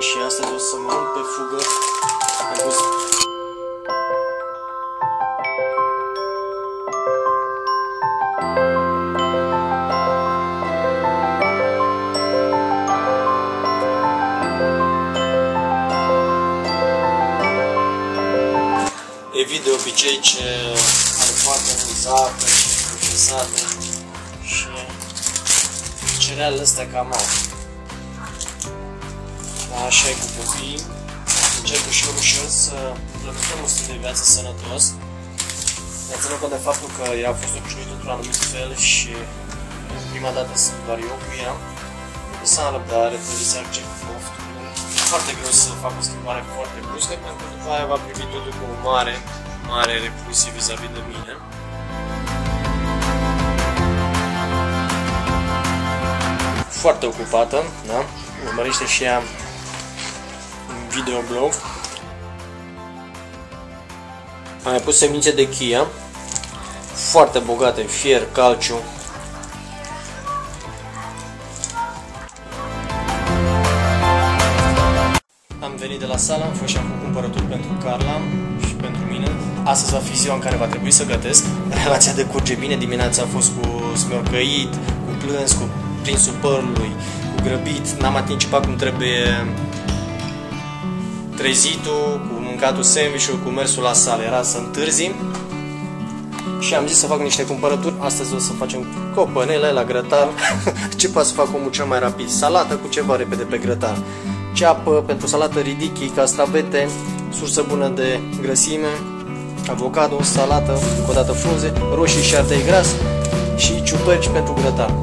Și astăzi o să mă urc pe fugă. Am pus Evit de obicei ce are foarte mult zahăr și procesate și cerealele astea cam au. Dar așa e cu copiii. Încep ușor, ușor să plăcutăm un stil de viață sănătos. Ne ținut cont de faptul că ea a fost obișnuit într-un anumit fel și prima dată sunt doar eu cu ea. Să am răbdare, trebuie să accept pofturile. E foarte greu să fac o schimbare foarte bruscă pentru că după aia va privi totul cu o mare, mare repulsie vis-a-vis de mine. Foarte ocupată, da? Urmărește și ea un videoblog. Am mai pus semințe de chia, foarte bogate în fier, calciu, Am venit de la sală, am fost și am făcut cumpărături pentru Carla și pentru mine. Astăzi va fi ziua în care va trebui să gătesc. Relația decurge bine, dimineața a fost cu smiorcăit, cu plâns, cu prinsul părului, cu grăbit. N-am anticipat cum trebuie trezitul, cu mâncatul sandwich cu mersul la sală. Era să întârzi și am zis să fac niște cumpărături. Astăzi o să facem copănele la grătar. Ce poate să fac omul cel mai rapid? Salată cu ceva repede pe grătar ceapă pentru salată ridichi, castravete, sursă bună de grăsime, avocado, salată, încă o dată frunze, roșii și ardei gras și ciuperci pentru grătar.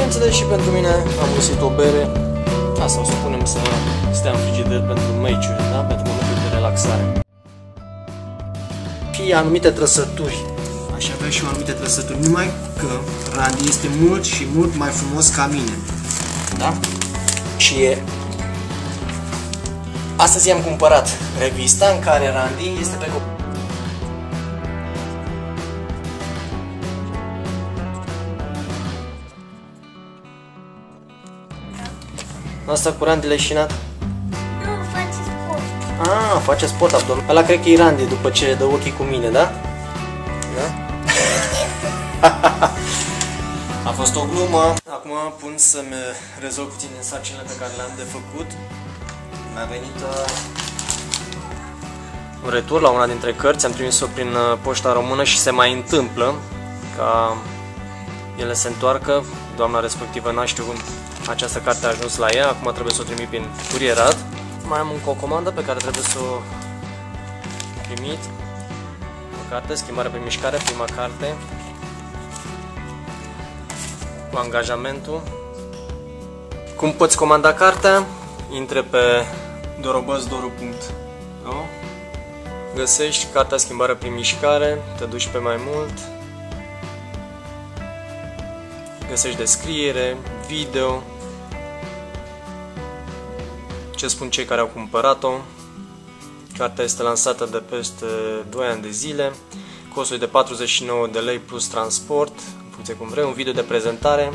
Și bineînțeles și pentru mine am găsit o bere, asta o să punem să stea în frigider pentru meciuri, da? pentru momentul de relaxare. Și anumite trăsături, aș avea și eu anumite trăsături, numai că Randy este mult și mult mai frumos ca mine. Da? Și astăzi am cumpărat revista în care Randy este pe Asta cu Randy leșinat? Nu, face sport. Ah, face sport abdomen. Ăla cred că e Randy după ce dă ochii cu mine, da? Da? A fost o glumă. Acum pun să-mi rezolv puțin din sarcinile pe care le-am de făcut. Mi-a venit uh, un retur la una dintre cărți, am trimis-o prin uh, poșta română și se mai întâmplă ca ele se întoarcă. Doamna respectivă n-a știut cum această carte a ajuns la ea, acum trebuie să o trimit prin curierat. Mai am încă o comandă pe care trebuie să o trimit. O carte, schimbare prin mișcare, prima carte, cu angajamentul. Cum poți comanda cartea? Intre pe dorobăzdoru.ro Găsești cartea Schimbarea prin mișcare, te duci pe mai mult, găsești descriere, video, ce spun cei care au cumpărat-o. Cartea este lansată de peste 2 ani de zile, costul de 49 de lei plus transport, funcție cum vrei, un video de prezentare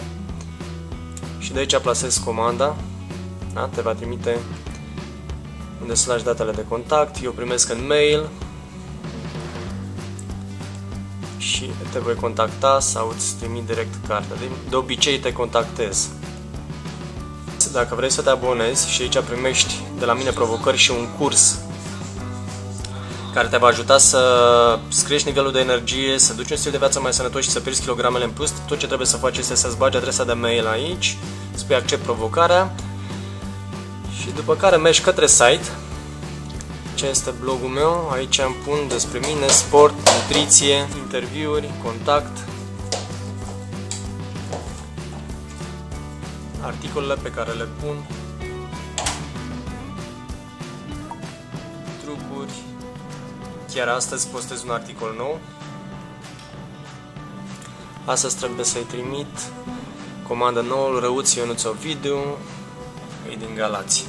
și de aici plasezi comanda, da? te va trimite unde să lași datele de contact, eu primesc în mail și te voi contacta sau îți trimit direct cartea. De, de obicei te contactez. Dacă vrei să te abonezi și aici primești de la mine provocări și un curs care te va ajuta să crești nivelul de energie, să duci un stil de viață mai sănătos și să pierzi kilogramele în plus, tot ce trebuie să faci este să-ți bagi adresa de mail aici, spui accept provocarea și după care mergi către site, ce este blogul meu, aici îmi pun despre mine, sport, nutriție, interviuri, contact, articolele pe care le pun, trucuri, Chiar astăzi postez un articol nou. Astăzi trebuie să-i trimit comandă noul Răuț Ionuț Ovidiu, e din Galați.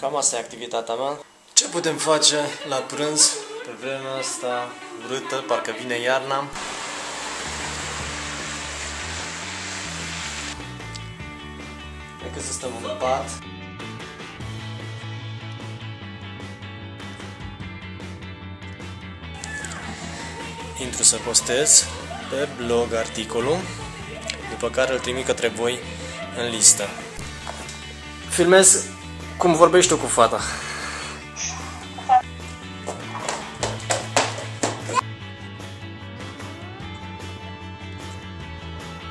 Cam asta e activitatea mea. Ce putem face la prânz pe vremea asta urâtă, parcă vine iarna. Decât să stăm în pat. Intru să postez pe blog articolul, după care îl trimit către voi în listă. Filmez cum vorbești tu cu fata.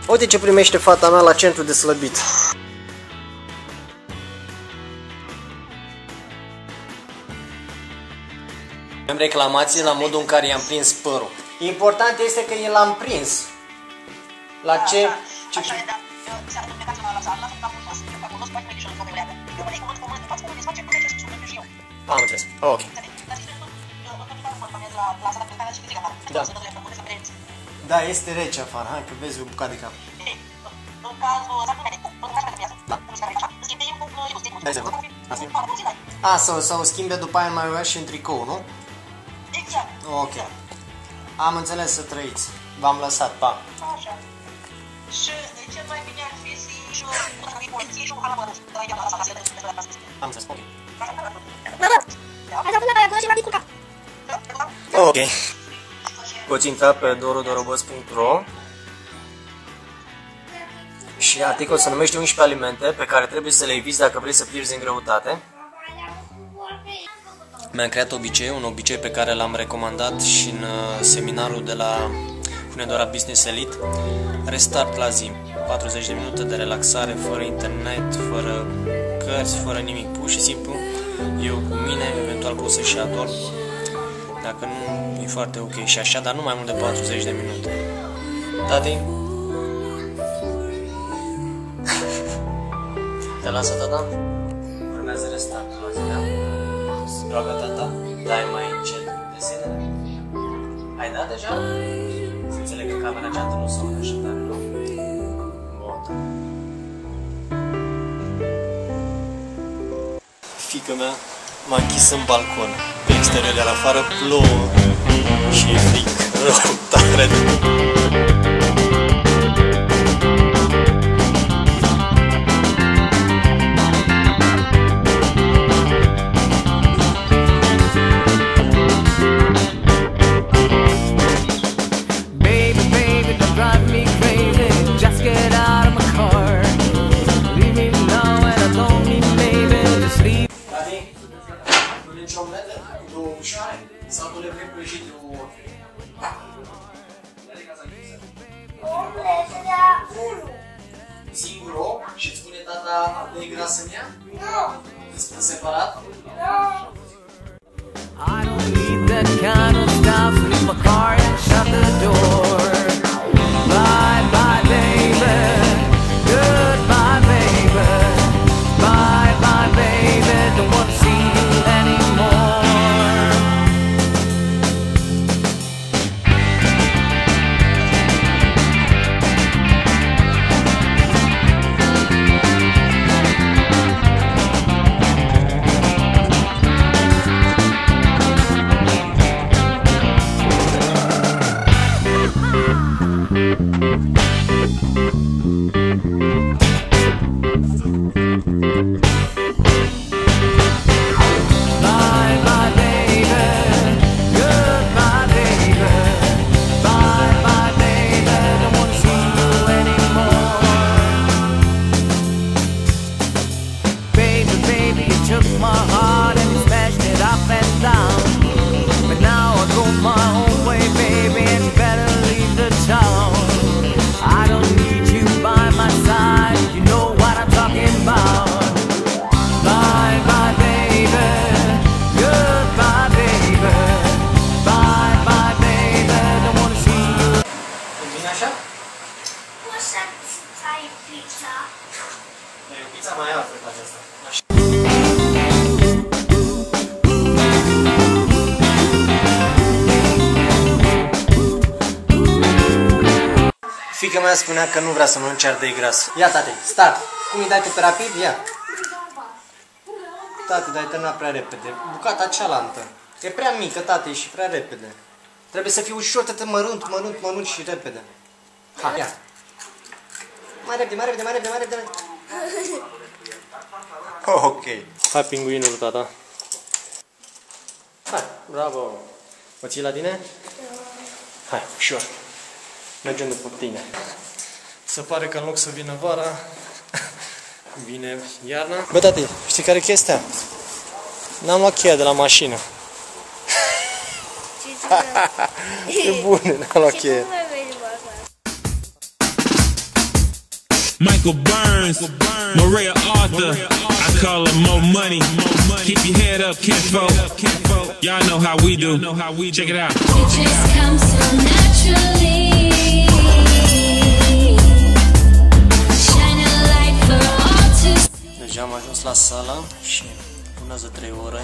Uite ce primește fata mea la centru de slăbit. Am reclamații la modul în care i-am prins părul. Important este că el l-am prins. La ce... ce... Așa e, da. Eu seara când plecați la la sală, lasă capul jos. Capul jos, faci mai grijă, nu vă leagă. Eu mă recunosc că mă faci cum desface, cum ce sunt și eu. Am înțeles. Ok. Dar știi, eu în continuare mă planez la la sala când și câțiga Da. Să nu le plăcesc să vreți. Da, este rece afară. Hai că vezi o bucată de cap. Ei, În cazul ăsta, nu medic, nu faci mai viață. Da. Nu se care așa, schimbe eu cu eu stic. Dai seama. Asta e. Nu zi dai. A, sau, sau schimbe după aia în mai și în tricou, nu? Exact. Ok. Am înțeles să trăiți. V-am lăsat, pa. Așa. Și cel mai bine ar fi să și o poliție și un halamără. Dar ia la sala să le Am înțeles, ok. Hai să pun la baia gură și m-am cu cap. Ok. Poți intra pe dorodorobos.ro și articol se numește 11 alimente pe care trebuie să le eviți dacă vrei să pierzi în greutate. Mi-am creat obicei, un obicei pe care l-am recomandat și în uh, seminarul de la Funedora Business Elite. Restart la zi. 40 de minute de relaxare, fără internet, fără cărți, fără nimic. Pur și simplu, eu cu mine, eventual pot să și adorm. Dacă nu, e foarte ok și așa, dar nu mai mult de 40 de minute. Tati? Te lasă tata? Urmează restart la zi, da? Roagă tata, dai mai încet desenele. Ai dat deja? Să înțeleg că camera cealaltă nu se aude așa tare, nu? Bun. Fica mea m-a închis în balcon. Pe exterior, iar afară plouă și e fric rău tare. Spun separat? I don't need that kind of stuff. Leave my car and shut the door. E o pizza mai altă ca aceasta. Așa. Fica mea spunea că nu vrea să mănânce ardei gras. Ia, tate, start! Cum îi dai tu pe rapid? Ia! Tate, dai tăna prea repede. Bucata cealaltă. E prea mică, tate, și prea repede. Trebuie să fie ușor, tătă, mărunt, mărunt, mărunt și repede. Ha, ia. Mai repede, mai repede, mai repede, mai repede. Ok. Hai pinguinul, tata. Hai, bravo. O ții la tine? Hai, ușor. Mergem după tine. Se pare că în loc să vină vara, vine iarna. Bă, tati, știi care e chestia? N-am luat cheia de la mașină. Ce E bune, n-am luat Și cheia. Michael Burns, Maria Arthur. I call her more money. Keep your head up, kinfolk. Y'all know how we do. Check it out. It just comes so naturally. Shine a light for all to see. Deja am ajuns la sala și urmează 3 ore,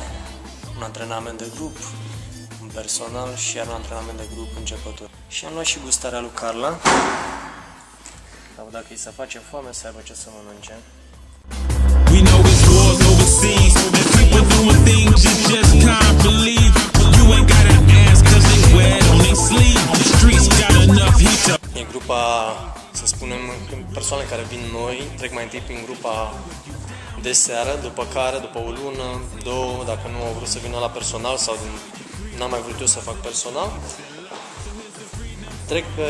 un antrenament de grup, un personal și iar un antrenament de grup începător. Și am luat și gustarea lui Carla. Sau dacă îi se face foame să aibă ce să mănânce. We know it's wars overseas. And people doing things you just can't believe. You ain't gotta ask cause they wear it on their sleeve. The streets got enough heat to E grupa, să spunem, persoane care vin noi, trec mai întâi prin grupa de seară, după care, după o lună, două, dacă nu au vrut să vină la personal sau din, n-am mai vrut eu să fac personal, trec pe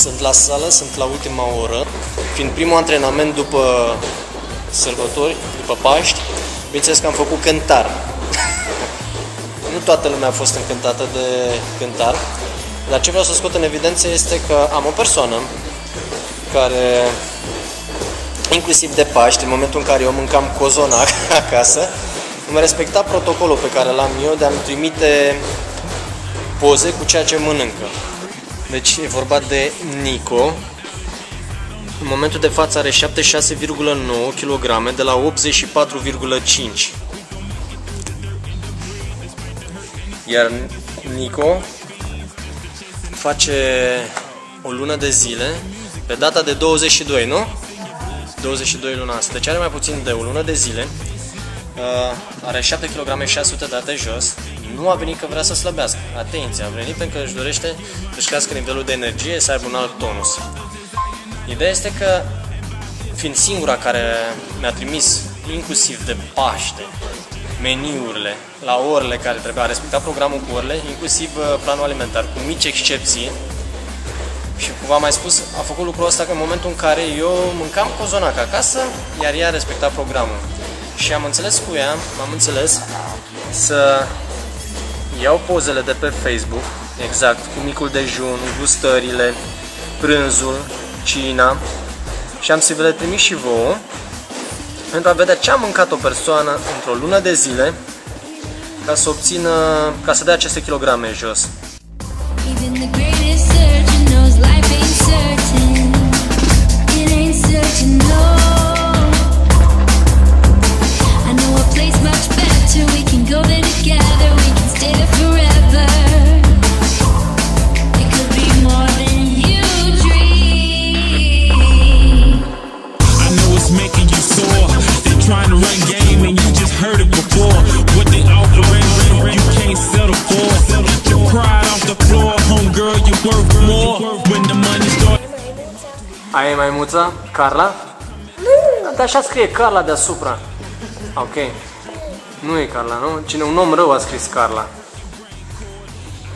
Sunt la sală, sunt la ultima oră, fiind primul antrenament după sărbători, după Paști, bineînțeles că am făcut cântar. nu toată lumea a fost încântată de cântar, dar ce vreau să scot în evidență este că am o persoană care, inclusiv de Paști, în momentul în care eu mâncam cozonac acasă, îmi respecta protocolul pe care l-am eu de a-mi trimite poze cu ceea ce mănâncă. Deci e vorba de Nico. În momentul de față are 76,9 kg de la 84,5. Iar Nico face o lună de zile pe data de 22, nu? 22 luna asta. Deci are mai puțin de o lună de zile. Uh, are 7 kg 600 date jos. Nu a venit că vrea să slăbească. Atenție, a venit pentru că își dorește să-și crească nivelul de energie, să aibă un alt tonus. Ideea este că, fiind singura care mi-a trimis inclusiv de Paște, meniurile, la orele care trebuia, a respectat programul cu orele, inclusiv uh, planul alimentar, cu mici excepții, și v-am mai spus, a făcut lucrul ăsta că în momentul în care eu mâncam cozonac acasă, iar ea respecta programul. Și am înțeles cu ea, m-am înțeles să iau pozele de pe Facebook, exact, cu micul dejun, gustările, prânzul, cina. Și am să vi le trimis și vouă pentru a vedea ce a mâncat o persoană într-o lună de zile ca să obțină, ca să dea aceste kilograme jos. Even maimuța? Carla? Nu! Dar așa scrie Carla deasupra. Ok. Nu e Carla, nu? Cine un om rău a scris Carla.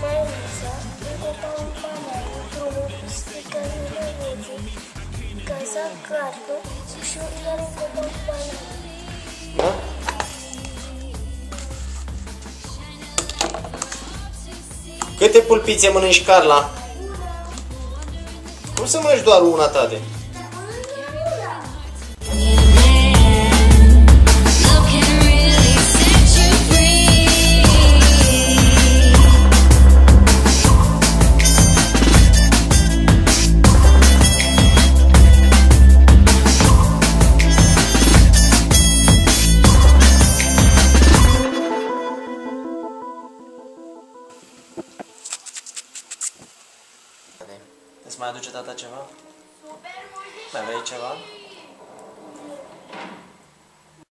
Mai însă, încăpam pana într-unul stricările vieții, ca să cartul și iar încăpam pana. Da? Câte pulpițe mănânci, Carla? Cum să mănânci doar una, tate?